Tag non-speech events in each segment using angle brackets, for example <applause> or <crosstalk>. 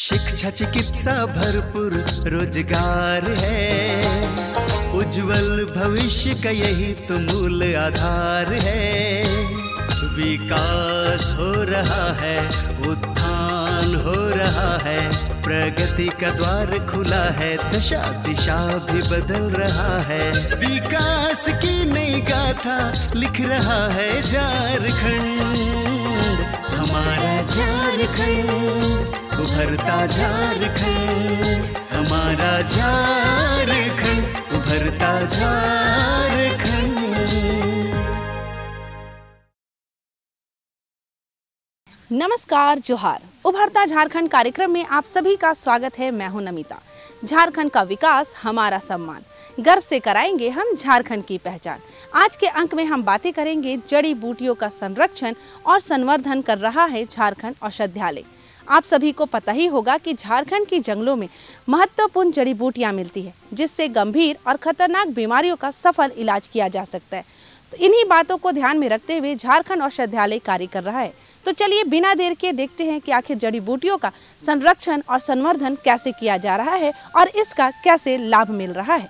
शिक्षा चिकित्सा भरपूर रोज़गार है। उज्जवल भविष्य का यही तो मूल आधार है। विकास हो रहा है, उत्थान हो रहा है, प्रगति का द्वार खुला है, दशा दिशा भी बदल रहा है। विकास की नई गाथा लिख रहा है झारखंड। हमारा झारखंड उभरता झारखंड, हमारा झारखंड, उभरता झारखंड। नमस्कार, जोहार। उभरता झारखंड कार्यक्रम में आप सभी का स्वागत है। मैं हूँ नमिता। झारखंड का विकास, हमारा सम्मान। गर्व से कराएँगे हम झारखंड की पहचान। आज के अंक में हम बातें करेंगे जड़ी बूटियों का संरक्षण और संवर्धन कर रहा है झारखंड औषधालय। आप सभी को पता ही होगा कि झारखंड की जंगलों में महत्वपूर्ण जड़ी बूटियाँ मिलती है, जिससे गंभीर और खतरनाक बीमारियों का सफल इलाज किया जा सकता है। तो इन्हीं बातों को ध्यान में रखते हुए झारखंड औषधालय कार्य कर रहा है। तो चलिए बिना देर के देखते हैं कि आखिर जड़ी बूटियों का संरक्षण और संवर्धन कैसे किया जा रहा है और इसका कैसे लाभ मिल रहा है।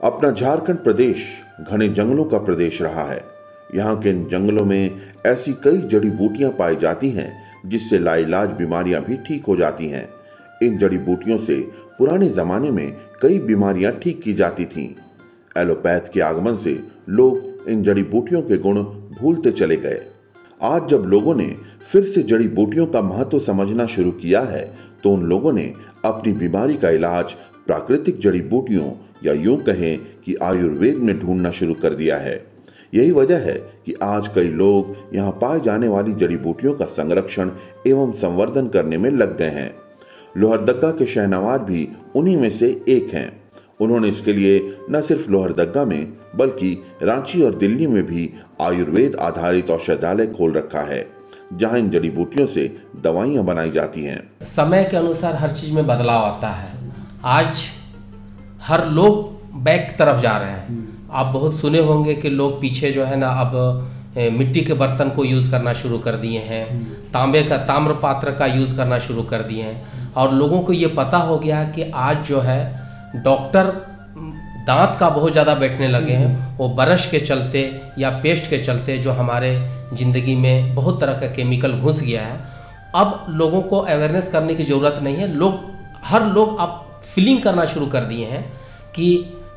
अपना झारखंड प्रदेश, घने जंगलों का प्रदेश रहा है। यहाँ के इन जंगलों में ऐसी कई जड़ी बूटियाँ पाई जाती हैं जिससे लाइलाज बीमारियाँ भी ठीक हो जाती हैं। इन जड़ी बूटियों से पुराने जमाने में कई बीमारियाँ ठीक की जाती थीं। एलोपैथ के आगमन से लोग इन जड़ी बूटियों के गुण भूलते चले गए। आज जब लोगों ने फिर से जड़ी बूटियों का महत्व समझना शुरू किया है तो उन लोगों ने अपनी बीमारी का इलाज प्राकृतिक जड़ी बूटियों या यूँ कहें कि आयुर्वेद में ढूंढना शुरू कर दिया है। यही वजह है कि आज कई लोग यहाँ पाए जाने वाली जड़ी बूटियों का संरक्षण एवं संवर्धन करने में लग गए हैं। लोहरदग्गा के शहनवाज भी उन्हीं में से एक हैं। उन्होंने इसके लिए न सिर्फ़ लोहरदग्गा में, बल्कि रांची और दिल्ली में भी आयुर्वेद आधारित औषधालय खोल रखा है, जहाँ इन जड़ी बूटियों से दवाइयाँ बनाई जाती हैं। समय के अनुसार हर चीज़ में बदलाव आता है। आज हर लोग बैक तरफ़ जा रहे हैं। आप बहुत सुने होंगे कि लोग पीछे जो है ना अब मिट्टी के बर्तन को यूज़ करना शुरू कर दिए हैं। तांबे का ताम्र पात्र का यूज़ करना शुरू कर दिए हैं। और लोगों को ये पता हो गया कि आज जो है डॉक्टर दांत का बहुत ज़्यादा बैठने लगे हैं। वो ब्रश के चलते या पेस्ट के चलते जो हमारे ज़िंदगी में बहुत तरह का केमिकल घुस गया है। अब लोगों को अवेयरनेस करने की ज़रूरत नहीं है। लोग हर लोग अब फीलिंग करना शुरू कर दिए हैं कि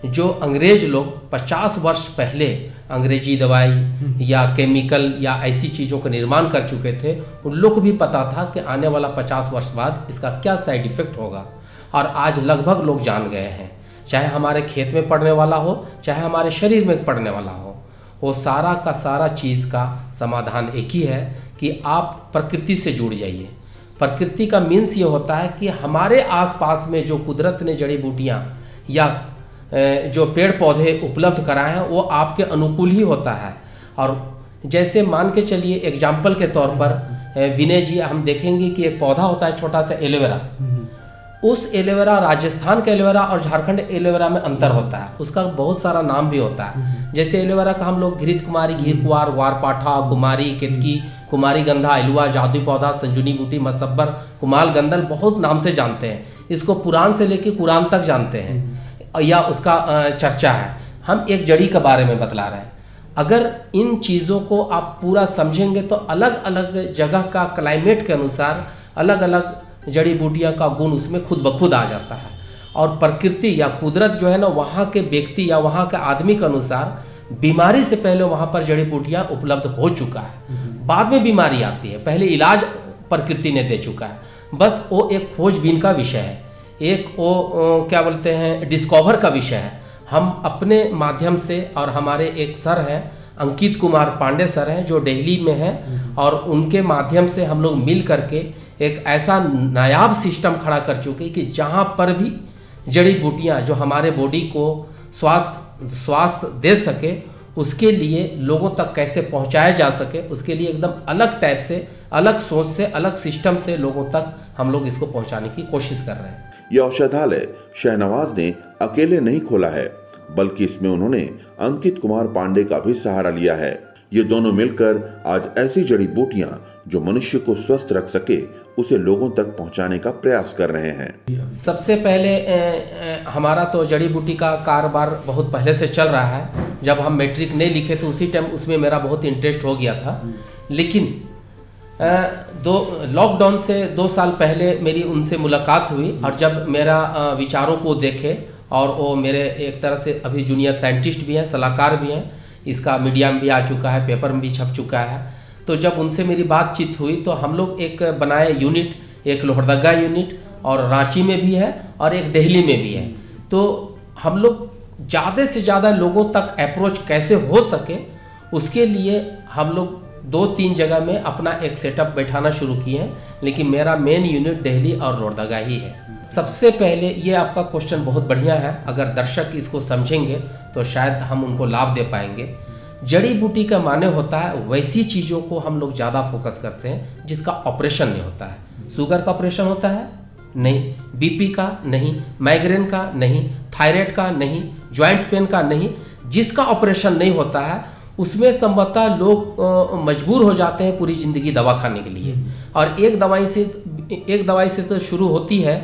जो अंग्रेज़ लोग 50 वर्ष पहले अंग्रेज़ी दवाई या केमिकल या ऐसी चीज़ों का निर्माण कर चुके थे उन लोग को भी पता था कि आने वाला 50 वर्ष बाद इसका क्या साइड इफ़ेक्ट होगा। और आज लगभग लोग जान गए हैं। चाहे हमारे खेत में पड़ने वाला हो चाहे हमारे शरीर में पड़ने वाला हो वो सारा का सारा चीज़ का समाधान एक ही है कि आप प्रकृति से जुड़ जाइए। प्रकृति का मीन्स ये होता है कि हमारे आसपास में जो कुदरत ने जड़ी बूटियाँ या जो पेड़ पौधे उपलब्ध कराए हैं वो आपके अनुकूल ही होता है। और जैसे मान के चलिए एग्ज़ाम्पल के तौर पर विनय जी हम देखेंगे कि एक पौधा होता है छोटा सा एलोवेरा। उस एलोवेरा राजस्थान का एलोवेरा और झारखंड एलोवेरा में अंतर होता है। उसका बहुत सारा नाम भी होता है। जैसे एलोवेरा का हम लोग घृत कुमारी घीर कुआर वारपाठा कुमारी केतकी कुमारी गंधा एलुआ जादू पौधा संजुनी बूटी मसब्बर कुमाल गंदल बहुत नाम से जानते हैं। इसको पुराण से लेके कुरान तक जानते हैं। या उसका चर्चा है। हम एक जड़ी के बारे में बतला रहे हैं। अगर इन चीज़ों को आप पूरा समझेंगे तो अलग अलग जगह का क्लाइमेट के अनुसार अलग अलग जड़ी बूटियाँ का गुण उसमें खुद ब खुद आ जाता है। और प्रकृति या कुदरत जो है ना वहाँ के व्यक्ति या वहाँ के आदमी के अनुसार बीमारी से पहले वहाँ पर जड़ी बूटियाँ उपलब्ध हो चुका है। बाद में बीमारी आती है। पहले इलाज प्रकृति ने दे चुका है। बस वो एक खोजबीन का विषय है। एक वो क्या बोलते हैं डिस्कवर का विषय है। हम अपने माध्यम से और हमारे एक सर हैं अंकित कुमार पांडे सर हैं जो दिल्ली में हैं और उनके माध्यम से हम लोग मिल करके एक ऐसा नायाब सिस्टम खड़ा कर चुके कि जहाँ पर भी जड़ी बूटियाँ जो हमारे बॉडी को स्वास्थ्य स्वास्थ्य दे सके उसके लिए लोगों तक कैसे पहुँचाया जा सके उसके लिए एकदम अलग टाइप से अलग सोच से अलग सिस्टम से लोगों तक हम लोग इसको पहुँचाने की कोशिश कर रहे हैं। ये औषधालय शहनवाज ने अकेले नहीं खोला है बल्कि इसमें उन्होंने अंकित कुमार पांडे का भी सहारा लिया है। ये दोनों मिलकर आज ऐसी जड़ी बूटियाँ जो मनुष्य को स्वस्थ रख सके उसे लोगों तक पहुँचाने का प्रयास कर रहे हैं। सबसे पहले ए, ए, हमारा तो जड़ी बूटी का कारोबार बहुत पहले से चल रहा है। जब हम मैट्रिक नहीं लिखे तो उसी टाइम उसमें मेरा बहुत इंटरेस्ट हो गया था। लेकिन दो लॉकडाउन से दो साल पहले मेरी उनसे मुलाकात हुई और जब मेरा विचारों को देखे और वो मेरे एक तरह से अभी जूनियर साइंटिस्ट भी हैं, सलाहकार भी हैं, इसका मीडिया में भी आ चुका है पेपर में भी छप चुका है। तो जब उनसे मेरी बातचीत हुई तो हम लोग एक बनाए यूनिट एक लोहरदगा यूनिट और रांची में भी है और एक दिल्ली में भी है। तो हम लोग ज़्यादा से ज़्यादा लोगों तक अप्रोच कैसे हो सके, उसके लिए हम लोग दो तीन जगह में अपना एक सेटअप बैठाना शुरू किए हैं, लेकिन मेरा मेन यूनिट दिल्ली और लोहरदगा ही है। सबसे पहले ये आपका क्वेश्चन बहुत बढ़िया है, अगर दर्शक इसको समझेंगे तो शायद हम उनको लाभ दे पाएँगे। जड़ी बूटी का माने होता है, वैसी चीज़ों को हम लोग ज़्यादा फोकस करते हैं, जिसका ऑपरेशन नहीं होता है। शुगर का ऑपरेशन होता है? नहीं। बीपी का? नहीं। माइग्रेन का? नहीं। थायराइड का? नहीं। ज्वाइंट्स पेन का? नहीं। जिसका ऑपरेशन नहीं होता है उसमें संभवतः लोग मजबूर हो जाते हैं पूरी ज़िंदगी दवा खाने के लिए। और एक दवाई से एक दवाई से तो शुरू होती है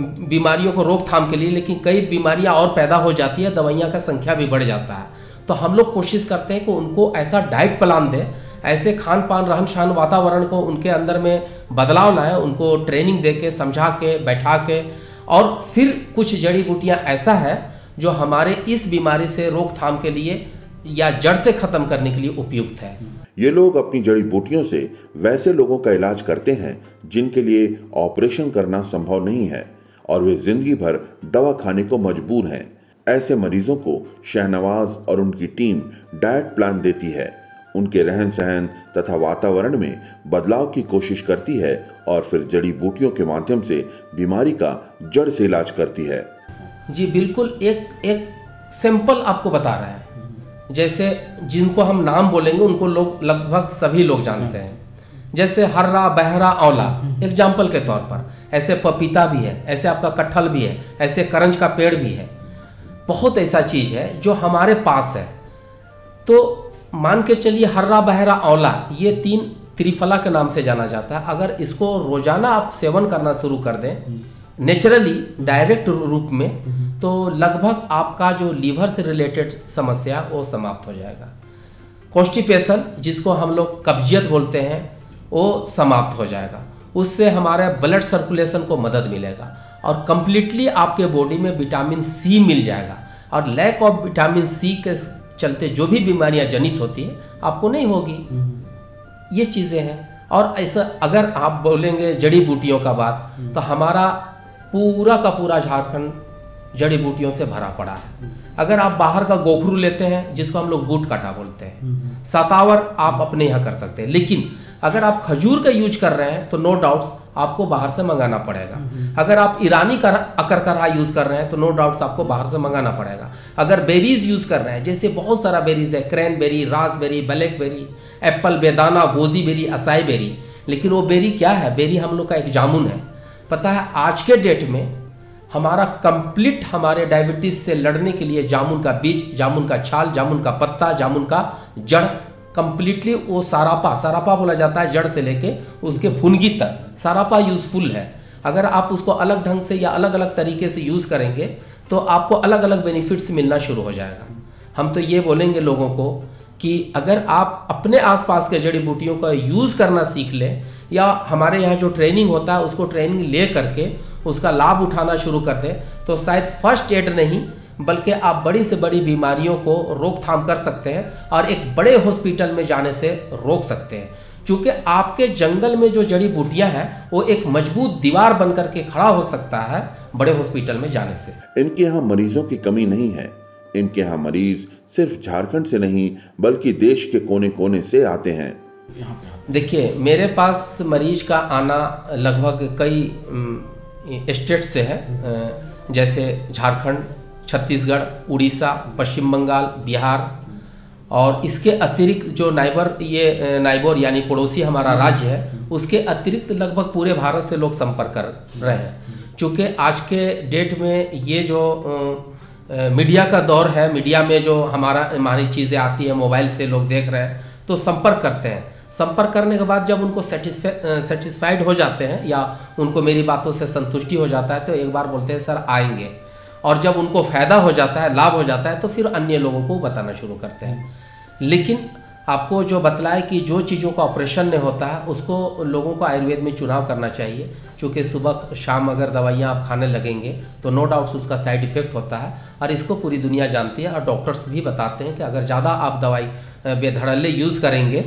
बीमारियों को रोकथाम के लिए लेकिन कई बीमारियाँ और पैदा हो जाती है दवाइयाँ का संख्या भी बढ़ जाता है। तो हम लोग कोशिश करते हैं कि उनको ऐसा डाइट प्लान दें ऐसे खान पान रहन सहन वातावरण को उनके अंदर में बदलाव लाए उनको ट्रेनिंग दे के समझा के बैठा के। और फिर कुछ जड़ी बूटियाँ ऐसा है जो हमारे इस बीमारी से रोकथाम के लिए या जड़ से खत्म करने के लिए उपयुक्त है। ये लोग अपनी जड़ी बूटियों से वैसे लोगों का इलाज करते हैं जिनके लिए ऑपरेशन करना संभव नहीं है और वे ज़िंदगी भर दवा खाने को मजबूर हैं। ऐसे मरीजों को शहनवाज और उनकी टीम डाइट प्लान देती है। उनके रहन सहन तथा वातावरण में बदलाव की कोशिश करती है और फिर जड़ी बूटियों के माध्यम से बीमारी का जड़ से इलाज करती है। जी बिल्कुल एक एक सिंपल आपको बता रहे हैं। जैसे जिनको हम नाम बोलेंगे, उनको लोग लगभग सभी लोग जानते हैं। जैसे हर्रा, बहरा, औला एग्ज़ाम्पल के तौर पर। ऐसे पपीता भी है, ऐसे आपका कटहल भी है, ऐसे करंज का पेड़ भी है। बहुत ऐसा चीज़ है जो हमारे पास है। तो मान के चलिए हर्रा, बहरा, औला, ये तीन त्रिफला के नाम से जाना जाता है। अगर इसको रोज़ाना आप सेवन करना शुरू कर दें नेचुरली डायरेक्ट रूप में तो लगभग आपका जो लीवर से रिलेटेड समस्या वो समाप्त हो जाएगा। कॉन्स्टिपेशन जिसको हम लोग कब्जियत बोलते हैं वो समाप्त हो जाएगा। उससे हमारे ब्लड सर्कुलेशन को मदद मिलेगा और कंप्लीटली आपके बॉडी में विटामिन सी मिल जाएगा। और लैक ऑफ़ विटामिन सी के चलते जो भी बीमारियाँ जनित होती है आपको नहीं होगी। ये चीज़ें हैं। और ऐसा अगर आप बोलेंगे जड़ी बूटियों का बात तो हमारा पूरा का पूरा झारखंड जड़ी बूटियों से भरा पड़ा है। अगर आप बाहर का गोखरू लेते हैं जिसको हम लोग बूट काटा बोलते हैं सतावर आप अपने यहाँ कर सकते हैं। लेकिन अगर आप खजूर का यूज़ कर रहे हैं तो नो डाउट्स आपको बाहर से मंगाना पड़ेगा। अगर आप ईरानी कर अकर करहा यूज़ कर रहे हैं तो नो डाउट्स आपको बाहर से मंगाना पड़ेगा। अगर बेरीज यूज़ कर रहे हैं जैसे बहुत सारा बेरीज है cranberry raspberry blackberry apple बेदाना गोजी बेरी असाई बेरी लेकिन वो बेरी क्या है? बेरी हम लोग का एक जामुन है। पता है, आज के डेट में हमारा कंप्लीट हमारे डायबिटीज़ से लड़ने के लिए जामुन का बीज, जामुन का छाल, जामुन का पत्ता, जामुन का जड़ कंप्लीटली वो सारापा सारापा बोला जाता है जड़ से लेके उसके फुनगी तक। सारापा यूज़फुल है। अगर आप उसको अलग ढंग से या अलग अलग तरीके से यूज़ करेंगे तो आपको अलग अलग बेनिफिट्स मिलना शुरू हो जाएगा। हम तो ये बोलेंगे लोगों को कि अगर आप अपने आसपास के जड़ी बूटियों का यूज़ करना सीख लें या हमारे यहाँ जो ट्रेनिंग होता है उसको ट्रेनिंग ले करके उसका लाभ उठाना शुरू कर दें तो शायद फ़र्स्ट एड नहीं बल्कि आप बड़ी से बड़ी बीमारियों को रोकथाम कर सकते हैं और एक बड़े हॉस्पिटल में जाने से रोक सकते हैं। क्योंकि आपके जंगल में जो जड़ी बूटियाँ हैं वो एक मज़बूत दीवार बनकर के खड़ा हो सकता है बड़े हॉस्पिटल में जाने से। इनके यहाँ मरीजों की कमी नहीं है। इनके यहाँ मरीज़ सिर्फ़ झारखंड से नहीं बल्कि देश के कोने कोने से आते हैं। देखिए, मेरे पास मरीज़ का आना लगभग कई स्टेट से है। जैसे झारखंड, छत्तीसगढ़, उड़ीसा, पश्चिम बंगाल, बिहार और इसके अतिरिक्त जो नाइबर, ये नाइबर यानी पड़ोसी हमारा राज्य है, उसके अतिरिक्त लगभग पूरे भारत से लोग संपर्क कर रहे हैं। चूँकि आज के डेट में ये जो मीडिया का दौर है, मीडिया में जो हमारा, हमारी चीज़ें आती है, मोबाइल से लोग देख रहे हैं तो संपर्क करते हैं। संपर्क करने के बाद जब उनको सेटिस्फाइड हो जाते हैं या उनको मेरी बातों से संतुष्टि हो जाता है तो एक बार बोलते हैं, सर, आएँगे। और जब उनको फ़ायदा हो जाता है, लाभ हो जाता है तो फिर अन्य लोगों को बताना शुरू करते हैं। लेकिन आपको जो बतलाए कि जो चीज़ों का ऑपरेशन नहीं होता है, उसको लोगों को आयुर्वेद में चुनाव करना चाहिए। क्योंकि सुबह, शाम अगर दवाइयाँ आप खाने लगेंगे तो नो डाउट्स उसका साइड इफ़ेक्ट होता है। और इसको पूरी दुनिया जानती है और डॉक्टर्स भी बताते हैं कि अगर ज़्यादा आप दवाई बेधड़ल्ले यूज़ करेंगे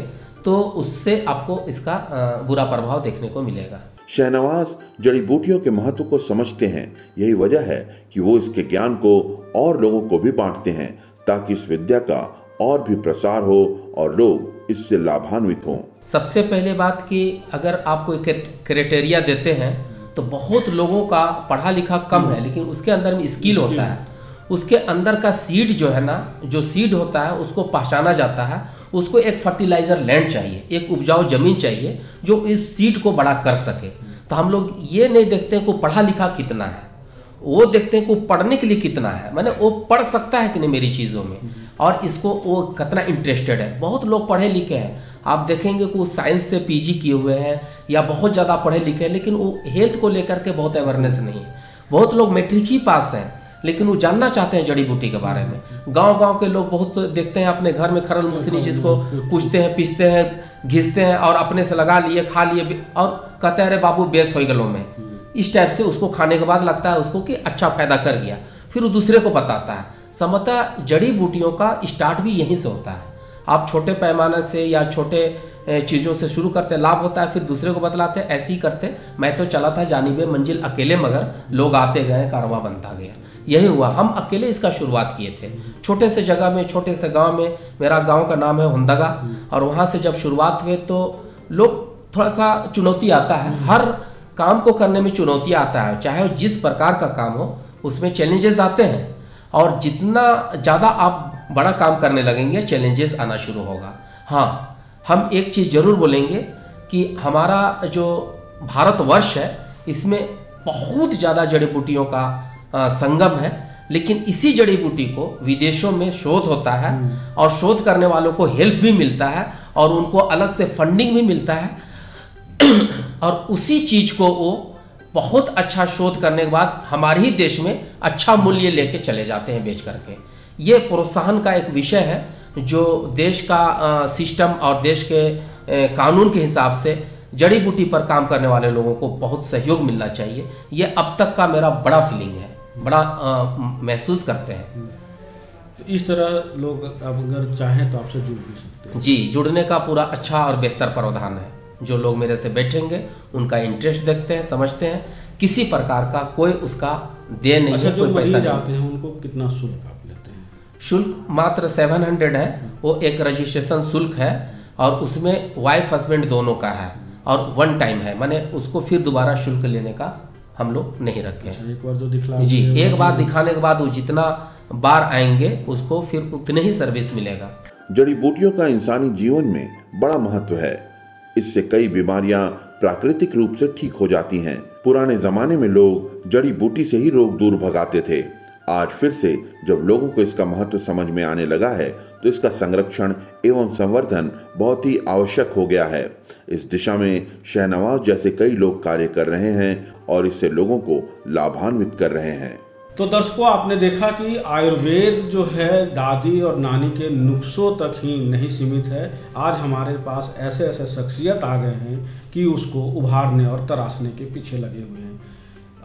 तो उससे आपको इसका बुरा प्रभाव देखने को मिलेगा। शहनवाज जड़ी बूटियों के महत्व को समझते हैं। यही वजह है कि वो इसके ज्ञान को और लोगों को भी बांटते हैं ताकि इस विद्या का और भी प्रसार हो और लोग इससे लाभान्वित हों। सबसे पहले बात कि अगर आप कोई क्राइटेरिया देते हैं तो बहुत लोगों का पढ़ा लिखा कम है लेकिन उसके अंदर में स्किल होता है। उसके अंदर का सीड जो है ना जो सीड होता है उसको पहचाना जाता है। उसको एक फर्टिलाइज़र लैंड चाहिए, एक उपजाऊ ज़मीन चाहिए, जो इस सीड को बड़ा कर सके। तो हम लोग ये नहीं देखते हैं कि पढ़ा लिखा कितना है। वो देखते हैं कि पढ़ने के लिए कितना है। मैंने, वो पढ़ सकता है कि नहीं मेरी चीज़ों में? और इसको वो कितना इंटरेस्टेड है? बहुत लोग पढ़े लिखे हैं। आप देखेंगे कि वो साइंस से पीजी किए हुए हैं, या बहुत ज़्यादा पढ़े लिखे हैं, लेकिन वो हेल्थ को लेकर के बहुत अवेयरनेस नहीं है। बहुत लोग मेट्रिक ही पास हैं। लेकिन वो जानना चाहते हैं जड़ी बूटी के बारे में। गाँव गाँव के लोग बहुत देखते हैं अपने घर में खरल मुसरी जिसको पूछते हैं पीसते हैं घिसते हैं और अपने से लगा लिए खा लिए और कहते हैं अरे बाबू बेस हो गलों में। इस टाइप से उसको खाने के बाद लगता है उसको कि अच्छा फ़ायदा कर गया। फिर वो दूसरे को बताता है। समता जड़ी बूटियों का स्टार्ट भी यहीं से होता है। आप छोटे पैमाने से या छोटे चीज़ों से शुरू करते लाभ होता है फिर दूसरे को बतलाते हैं ऐसे ही करते मैं तो चला था जानिबे मंजिल अकेले मगर लोग आते गए कारवा बनता गया। यही हुआ। हम अकेले इसका शुरुआत किए थे। छोटे से जगह में, छोटे से गाँव में, मेरा गाँव का नाम है हुंदगा। और वहाँ से जब शुरुआत हुए तो लोग थोड़ा सा चुनौती आता है। हर काम को करने में चुनौती आता है। चाहे वो जिस प्रकार का काम हो, उसमें चैलेंजेस आते हैं। और जितना ज़्यादा आप बड़ा काम करने लगेंगे चैलेंजेस आना शुरू होगा। हाँ हम एक चीज़ ज़रूर बोलेंगे कि हमारा जो भारतवर्ष है, इसमें बहुत ज़्यादा जड़ी बूटियों का संगम है लेकिन इसी जड़ी बूटी को विदेशों में शोध होता है और शोध करने वालों को हेल्प भी मिलता है और उनको अलग से फंडिंग भी मिलता है। <clears throat> और उसी चीज़ को वो बहुत अच्छा शोध करने के बाद हमारे ही देश में अच्छा मूल्य लेके चले जाते हैं बेच करके। ये प्रोत्साहन का एक विषय है जो देश का सिस्टम और देश के कानून के हिसाब से जड़ी बूटी पर काम करने वाले लोगों को बहुत सहयोग मिलना चाहिए। ये अब तक का मेरा बड़ा फीलिंग है। बड़ा महसूस करते हैं। तो इस तरह लोग अगर चाहें तो आपसे जुड़ भी सकते हैं। जी जुड़ने का पूरा अच्छा और बेहतर प्रावधान है। जो लोग मेरे से बैठेंगे उनका इंटरेस्ट देखते हैं समझते हैं किसी प्रकार का कोई उसका दे नहीं अच्छा, है जो कोई पैसा जाते हैं। उनको कितना शुल्क आप लेते हैं? शुल्क मात्र सेवन हंड्रेड है वो एक रजिस्ट्रेशन शुल्क है और उसमें वाइफ हस्बैंड दोनों का है और वन टाइम है। मैंने उसको फिर दोबारा शुल्क लेने का हम लोग नहीं रखे अच्छा, एक बार जो दिखला जी एक बार दिखाने के बाद वो जितना बार आएँगे उसको फिर उतने ही सर्विस मिलेगा। जड़ी बूटियों का इंसानी जीवन में बड़ा महत्व है। इससे कई बीमारियाँ प्राकृतिक रूप से ठीक हो जाती हैं। पुराने जमाने में लोग जड़ी बूटी से ही रोग दूर भगाते थे। आज फिर से जब लोगों को इसका महत्व समझ में आने लगा है तो इसका संरक्षण एवं संवर्धन बहुत ही आवश्यक हो गया है। इस दिशा में शहनवाज जैसे कई लोग कार्य कर रहे हैं और इससे लोगों को लाभान्वित कर रहे हैं। तो दर्शकों, आपने देखा कि आयुर्वेद जो है, दादी और नानी के नुस्खों तक ही नहीं सीमित है। आज हमारे पास ऐसे ऐसे शख्सियत आ गए हैं कि उसको उभारने और तराशने के पीछे लगे हुए हैं।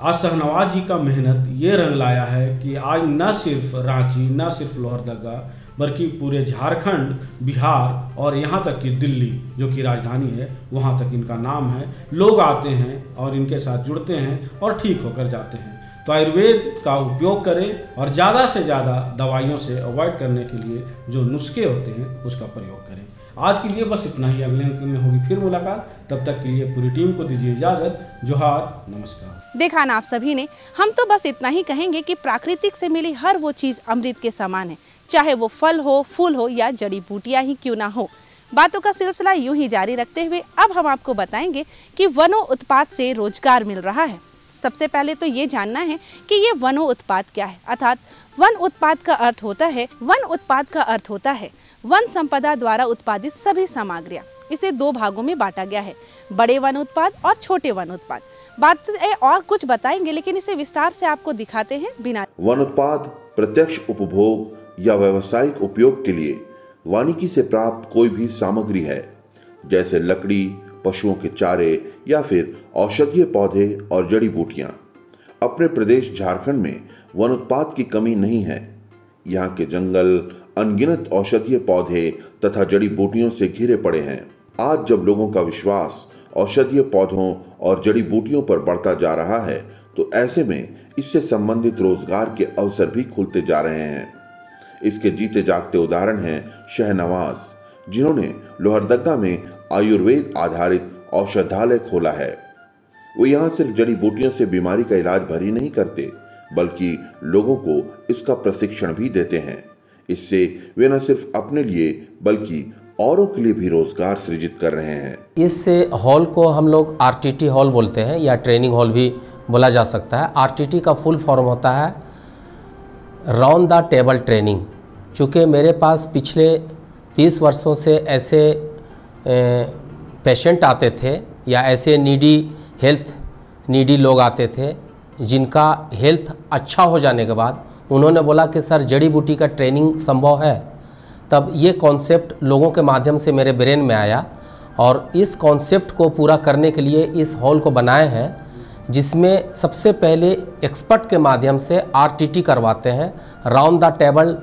आज शहनवाज जी का मेहनत ये रंग लाया है कि आज न सिर्फ़ रांची, न सिर्फ़ लोहरदगा बल्कि पूरे झारखंड, बिहार और यहाँ तक कि दिल्ली, जो कि राजधानी है, वहाँ तक इनका नाम है। लोग आते हैं और इनके साथ जुड़ते हैं और ठीक होकर जाते हैं। तो आयुर्वेद का उपयोग करें और ज़्यादा से ज़्यादा दवाइयों से अवॉइड करने के लिए जो नुस्खे होते हैं, उसका प्रयोग करें। आज के लिए बस इतना ही। अगले अंक में होगी फिर मुलाकात। तब तक के लिए पूरी टीम को दीजिए इजाज़त। जोहार। नमस्कार। देखा ना आप सभी ने, हम तो बस इतना ही कहेंगे कि प्राकृतिक से मिली हर वो चीज़ अमृत के समान है। चाहे वो फल हो, फूल हो या जड़ी बूटियाँ ही क्यों ना हो। बातों का सिलसिला यूँ ही जारी रखते हुए अब हम आपको बताएँगे कि वनों उत्पाद से रोज़गार मिल रहा है। सबसे पहले तो ये जानना है कि ये वनो उत्पाद क्या है। अर्थात, वन उत्पाद का अर्थ होता है, वन उत्पाद का अर्थ होता है, वन संपदा द्वारा उत्पादित सभी सामग्रियाँ। इसे दो भागों में बांटा गया है, बड़े वन उत्पाद और छोटे वन उत्पाद। बात और कुछ बताएँगे, लेकिन इसे विस्तार से आपको दिखाते हैं बिना वन उत्पाद, प्रत्यक्ष उपभोग या व्यावसायिक उपयोग के लिए वानिकी से प्राप्त कोई भी सामग्री है, जैसे लकड़ी, पशुओं के चारे या फिर औषधीय पौधे और जड़ी बूटियाँ। अपने प्रदेश झारखंड में वन उत्पाद की कमी नहीं है। यहाँ के जंगल अनगिनत औषधीय पौधे तथा जड़ी बूटियों से घिरे पड़े हैं। आज जब लोगों का विश्वास औषधीय पौधों और जड़ी बूटियों पर बढ़ता जा रहा है तो ऐसे में इससे संबंधित रोज़गार के अवसर भी खुलते जा रहे हैं। इसके जीते जागते उदाहरण हैं शहनवाज, जिन्होंने लोहरदग्गा में आयुर्वेद आधारित औषधालय खोला है। वो यहाँ सिर्फ़ जड़ी बूटियों से बीमारी का इलाज भरी नहीं करते, बल्कि लोगों को इसका प्रशिक्षण भी देते हैं। इससे वे न सिर्फ़ अपने लिए, बल्कि औरों के लिए भी रोज़गार सृजित कर रहे हैं। इस हॉल को हम लोग आरटीटी हॉल बोलते हैं, या ट्रेनिंग हॉल भी बोला जा सकता है। आरटीटी का फुल फॉर्म होता है राउंड द टेबल ट्रेनिंग चूँकि मेरे पास पिछले तीस वर्षों से ऐसे पेशेंट आते थे, या ऐसे नीडी हेल्थ नीडी लोग आते थे, जिनका हेल्थ अच्छा हो जाने के बाद उन्होंने बोला कि, सर, जड़ी बूटी का ट्रेनिंग संभव है? तब ये कॉन्सेप्ट लोगों के माध्यम से मेरे ब्रेन में आया और इस कॉन्सेप्ट को पूरा करने के लिए इस हॉल को बनाए हैं, जिसमें सबसे पहले एक्सपर्ट के माध्यम से आरटीटी करवाते हैं राउंड द टेबल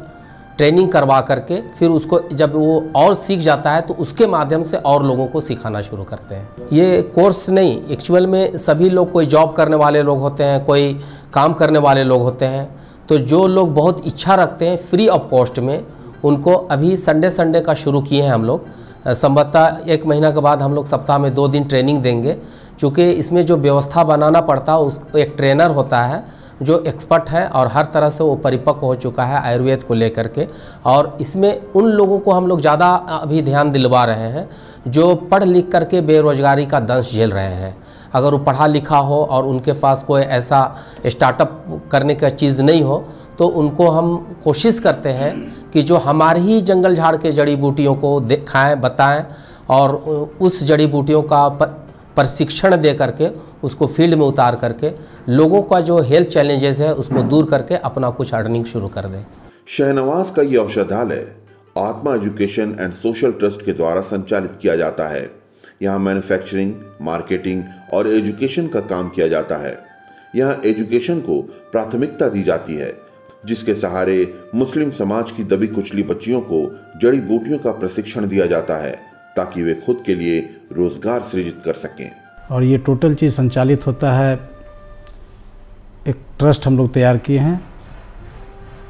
ट्रेनिंग करवा करके, फिर उसको जब वो और सीख जाता है तो उसके माध्यम से और लोगों को सिखाना शुरू करते हैं। ये कोर्स नहीं एक्चुअल में सभी लोग कोई जॉब करने वाले लोग होते हैं, कोई काम करने वाले लोग होते हैं तो जो लोग बहुत इच्छा रखते हैं फ्री ऑफ़ कॉस्ट में उनको अभी संडे संडे का शुरू किए हैं हम लोग। संभवतः एक महीना के बाद हम लोग सप्ताह में दो दिन ट्रेनिंग देंगे चूँकि इसमें जो व्यवस्था बनाना पड़ता है, उस, एक ट्रेनर होता है, जो एक्सपर्ट है और हर तरह से वो परिपक्व हो चुका है आयुर्वेद को लेकर के। और इसमें उन लोगों को हम लोग ज़्यादा अभी ध्यान दिलवा रहे हैं, जो पढ़ लिख करके बेरोजगारी का दंश झेल रहे हैं। अगर वो पढ़ा लिखा हो और उनके पास कोई ऐसा स्टार्टअप करने का चीज़ नहीं हो तो उनको हम कोशिश करते हैं कि जो हमारे ही जंगल झाड़ के जड़ी बूटियों को दिखाएँ, बताएँ और उस जड़ी बूटियों का प्रशिक्षण दे करके उसको फ़ील्ड में उतार करके लोगों का जो हेल्थ चैलेंजेस है उसको दूर करके अपना कुछ अर्निंग शुरू कर दें। शहनवाज का ये औषधालय आत्मा एजुकेशन एंड सोशल ट्रस्ट के द्वारा संचालित किया जाता है। यहाँ मैन्युफैक्चरिंग, मार्केटिंग और एजुकेशन का काम किया जाता है। यहाँ एजुकेशन को प्राथमिकता दी जाती है। जिसके सहारे मुस्लिम समाज की दबी कुचली बच्चियों को जड़ी बूटियों का प्रशिक्षण दिया जाता है, ताकि वे खुद के लिए रोज़गार सृजित कर सकें। और ये टोटल चीज़ संचालित होता है, एक ट्रस्ट हम लोग तैयार किए हैं,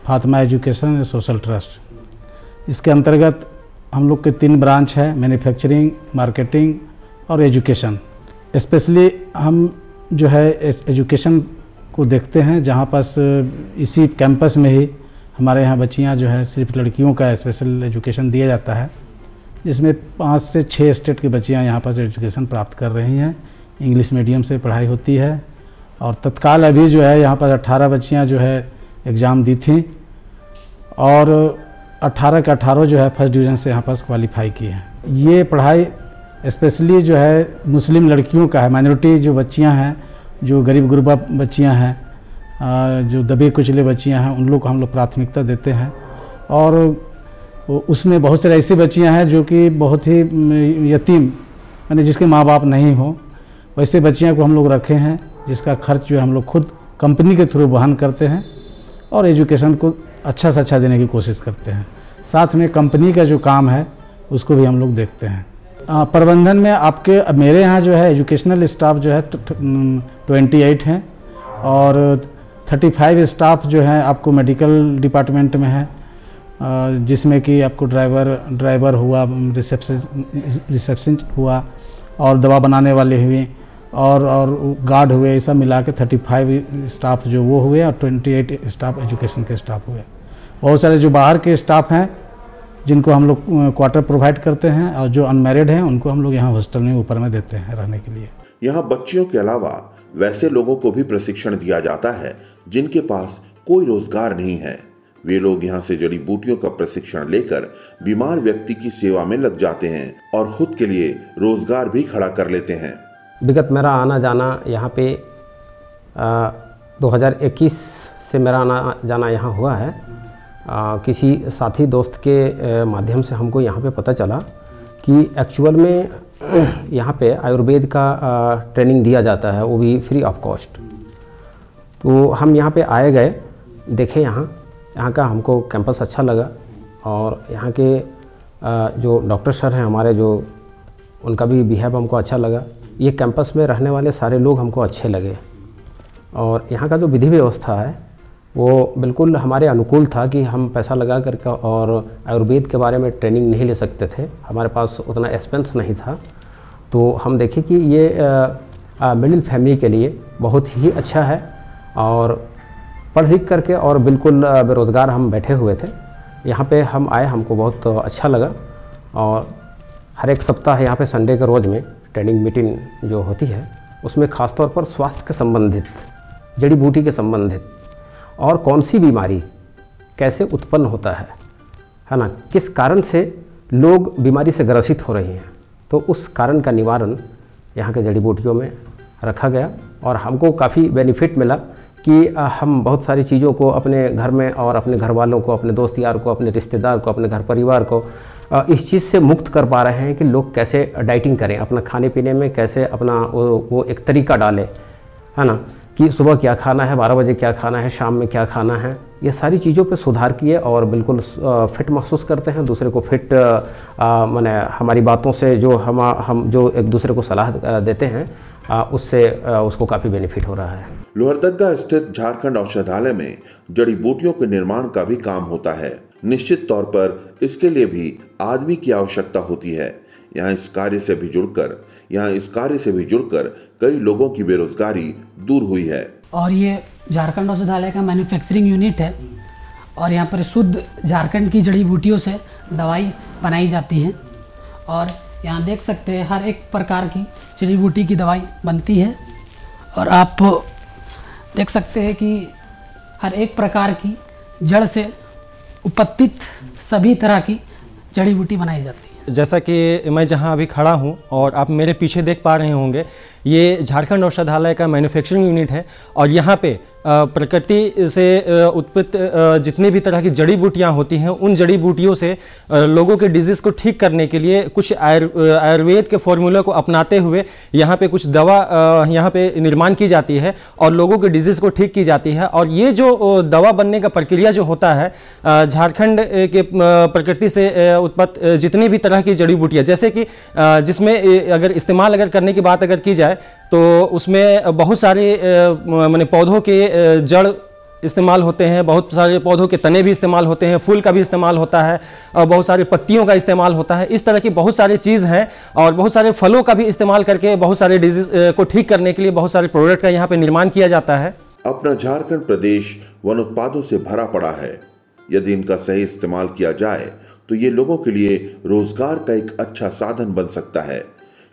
Fatima education and social trust. इसके अंतर्गत हम लोग के तीन ब्रांच है, मैन्युफैक्चरिंग, मार्केटिंग और एजुकेशन। स्पेशली हम जो है एजुकेशन को देखते हैं, जहाँ पास इसी कैंपस में ही हमारे यहाँ बच्चियाँ जो है, सिर्फ़ लड़कियों का स्पेशल एजुकेशन दिया जाता है, जिसमें पाँच से छः स्टेट की बच्चियाँ यहाँ पास एजुकेशन प्राप्त कर रही हैं। इंग्लिश मीडियम से पढ़ाई होती है और तत्काल अभी जो है, यहाँ पर अट्ठारह बच्चियाँ जो है एग्ज़ाम दी थी और अट्ठारह के अट्ठारह जो है फ़र्स्ट डिवीज़न से यहाँ पास क्वालिफाई की हैं। ये पढ़ाई स्पेशली जो है, मुस्लिम लड़कियों का है माइनॉरिटी जो बच्चियाँ हैं जो गरीब गुरबा बच्चियाँ हैं जो दबे कुचले बच्चियाँ हैं, उन लोग को हम लोग प्राथमिकता देते हैं। और उसमें बहुत सारी ऐसी बच्चियाँ हैं जो कि बहुत ही यतीम, यानी जिसके माँ बाप नहीं हो। वैसे बच्चियाँ को हम लोग रखे हैं, जिसका खर्च जो है हम लोग खुद कंपनी के थ्रू वहन करते हैं और एजुकेशन को अच्छा से अच्छा देने की कोशिश करते हैं। साथ में कंपनी का जो काम है, उसको भी हम लोग देखते हैं। प्रबंधन में आपके, मेरे यहाँ जो है, एजुकेशनल स्टाफ जो है ट्वेंटी एट हैं और थर्टी फाइव स्टाफ जो हैं आपको मेडिकल डिपार्टमेंट में है जिसमें कि आपको ड्राइवर ड्राइवर हुआ, रिसेप्शन रिसेप्शन हुआ और दवा बनाने वाले हुए और और गार्ड हुए, ये सब मिला के थर्टी फाइव स्टाफ जो वो हुए और ट्वेंटी एट स्टाफ, एजुकेशन के स्टाफ हुए। बहुत सारे जो बाहर के स्टाफ हैं, जिनको हम लोग क्वार्टर प्रोवाइड करते हैं और जो अनमेरिड हैं, उनको हम लोग यहाँ हॉस्टल में ऊपर में देते हैं रहने के लिए। यहाँ बच्चियों के अलावा वैसे लोगों को भी प्रशिक्षण दिया जाता है जिनके पास कोई रोज़गार नहीं है। वे लोग यहाँ से जड़ी बूटियों का प्रशिक्षण लेकर बीमार व्यक्ति की सेवा में लग जाते हैं और खुद के लिए रोज़गार भी खड़ा कर लेते हैं। विगत मेरा आना जाना यहाँ पे आ, 2021 से मेरा आना जाना यहाँ हुआ है। आ, किसी साथी दोस्त के माध्यम से हमको यहाँ पे पता चला कि एक्चुअल में यहाँ पे आयुर्वेद का ट्रेनिंग दिया जाता है, वो भी फ्री ऑफ़ कॉस्ट तो हम यहाँ पे आए गए, देखे यहाँ यहाँ का हमको कैंपस अच्छा लगा और यहाँ के जो डॉक्टर सर हैं हमारे, जो उनका भी बिहेव हमको अच्छा लगा। ये कैंपस में रहने वाले सारे लोग हमको अच्छे लगे। और यहाँ का जो विधि व्यवस्था है, वो बिल्कुल हमारे अनुकूल था कि हम पैसा लगा करके और आयुर्वेद के बारे में ट्रेनिंग नहीं ले सकते थे। हमारे पास उतना एक्सपेंस नहीं था। तो हम देखें कि ये मिडिल फैमिली के लिए बहुत ही अच्छा है और पढ़ लिख करके और बिल्कुल बेरोज़गार हम बैठे हुए थे। यहाँ पे हम आए, हमको बहुत अच्छा लगा और हर एक सप्ताह यहाँ पे संडे के रोज़ में ट्रेनिंग मीटिंग जो होती है, उसमें ख़ास तौर पर स्वास्थ्य के संबंधित, जड़ी बूटी के संबंधित और कौन सी बीमारी कैसे उत्पन्न होता है है ना? किस कारण से लोग बीमारी से ग्रसित हो रहे हैं? तो उस कारण का निवारण यहाँ के जड़ी बूटियों में रखा गया और हमको काफ़ी बेनिफिट मिला कि हम बहुत सारी चीज़ों को अपने घर में और अपने घर वालों को, अपने दोस्त यार को, अपने रिश्तेदार को, अपने घर परिवार को इस चीज़ से मुक्त कर पा रहे हैं कि लोग कैसे डाइटिंग करें, अपना खाने पीने में कैसे अपना वो एक तरीका डालें, है ना? कि सुबह क्या खाना है, बारह बजे क्या खाना है, शाम में क्या खाना है ये सारी चीज़ों पे सुधार किए और बिल्कुल फिट महसूस करते हैं दूसरे को फिट मैंने हमारी बातों से जो हम हम जो एक दूसरे को सलाह देते हैं उससे उसको काफ़ी बेनिफिट हो रहा है। लोहरदगा स्थित झारखंड औषधालय में जड़ी बूटियों के निर्माण का भी काम होता है। निश्चित तौर पर इसके लिए भी आदमी की आवश्यकता होती है। यहाँ इस कार्य से भी जुड़कर यहाँ इस कार्य से भी जुड़कर कई लोगों की बेरोजगारी दूर हुई है। और ये झारखंड औषधालय का मैन्युफैक्चरिंग यूनिट है और यहाँ पर शुद्ध झारखंड की जड़ी बूटियों से दवाई बनाई जाती है। और यहाँ देख सकते हैं हर एक प्रकार की जड़ी बूटी की दवाई बनती है। और आप देख सकते हैं कि हर एक प्रकार की जड़ से उपत्तित सभी तरह की जड़ी बूटी बनाई जाती है। जैसा कि मैं जहाँ अभी खड़ा हूँ और आप मेरे पीछे देख पा रहे होंगे, ये झारखंड औषधालय का मैन्युफैक्चरिंग यूनिट है और यहाँ पे प्रकृति से उत्पत्त जितनी भी तरह की जड़ी बूटियाँ होती हैं, उन जड़ी बूटियों से लोगों के डिज़ीज़ को ठीक करने के लिए कुछ आयुर आयुर्वेद के फॉर्मूला को अपनाते हुए यहाँ पे कुछ दवा यहाँ पे निर्माण की जाती है और लोगों के डिज़ीज़ को ठीक की जाती है। और ये जो दवा बनने का प्रक्रिया जो होता है झारखंड के प्रकृति से उत्पत्त जितनी भी तरह की जड़ी बूटियाँ, जैसे कि जिसमें अगर इस्तेमाल अगर करने की बात अगर की जाए तो उसमें बहुत सारे मैंने पौधों के जड़ इस्तेमाल होते हैं, बहुत सारे पौधों के तने भी इस्तेमाल होते हैं, फूल का भी इस्तेमाल होता है, और बहुत सारे पत्तियों का इस्तेमाल होता है। इस तरह की बहुत सारी चीज़ हैं, और बहुत सारे फलों का भी इस्तेमाल करके बहुत सारे डिज़ीज़ को ठीक करने के लिए बहुत सारे प्रोडक्ट का यहाँ पे निर्माण किया जाता है। अपना झारखंड प्रदेश वन उत्पादों से भरा पड़ा है। यदि इनका सही इस्तेमाल किया जाए तो ये लोगों के लिए रोज़गार का एक अच्छा साधन बन सकता है।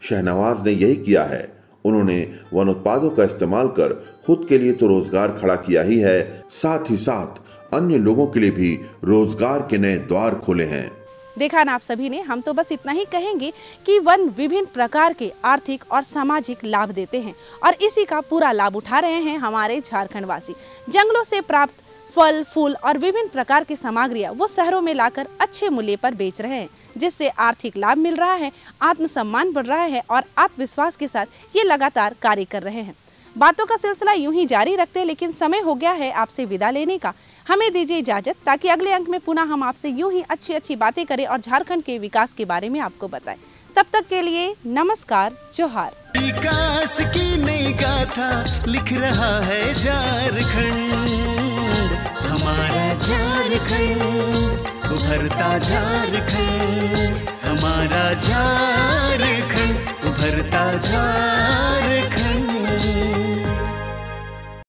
शहनवाज ने यही किया है। उन्होंने वन उत्पादों का इस्तेमाल कर खुद के लिए तो रोज़गार खड़ा किया ही है, साथ ही साथ अन्य लोगों के लिए भी रोज़गार के नए द्वार खोले हैं। देखा ना आप सभी ने, हम तो बस इतना ही कहेंगे कि वन विभिन्न प्रकार के आर्थिक और सामाजिक लाभ देते हैं और इसी का पूरा लाभ उठा रहे हैं हमारे झारखंड वासी जंगलों से प्राप्त फल, फूल और विभिन्न प्रकार की सामग्रियाँ वो शहरों में लाकर अच्छे मूल्य पर बेच रहे हैं, जिससे आर्थिक लाभ मिल रहा है, आत्मसम्मान बढ़ रहा है और आत्मविश्वास के साथ ये लगातार कार्य कर रहे हैं। बातों का सिलसिला यूँ ही जारी रखते लेकिन समय हो गया है आपसे विदा लेने का। हमें दीजिए इजाज़त, ताकि अगले अंक में पुनः हम आपसे यूँ ही अच्छी अच्छी बातें करें और झारखंड के विकास के बारे में आपको बताएँ। तब तक के लिए नमस्कार, जोहार। विकास की नई गाथा लिख रहा है झारखंड। हमारा झारखंड उभरता झारखंड हमारा झारखंड उभरता झारखंड।